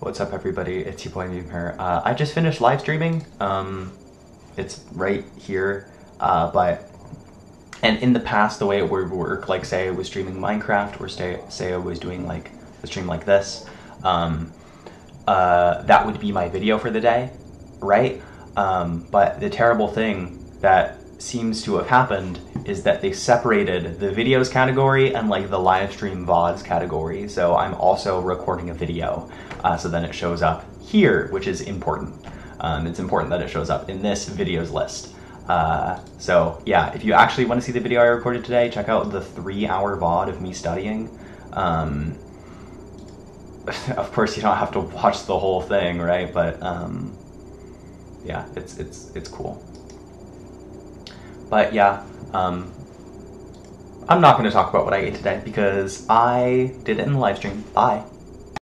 What's up, everybody? It's your boy Meme here. Uh, I just finished live streaming. Um, it's right here, uh, but and in the past, the way it would work, like say I was streaming Minecraft, or say say I was doing like a stream like this, um, uh, that would be my video for the day, right? Um, but the terrible thing that seems to have happened is that they separated the videos category and like the live stream VODs category. So I'm also recording a video. Uh, so then it shows up here, which is important. Um, it's important that it shows up in this videos list. Uh, so yeah, if you actually want to see the video I recorded today, check out the three hour VOD of me studying. Um, of course, you don't have to watch the whole thing, right? But um, yeah, it's it's it's cool. But yeah, um, I'm not going to talk about what I ate today because I did it in the live stream. Bye.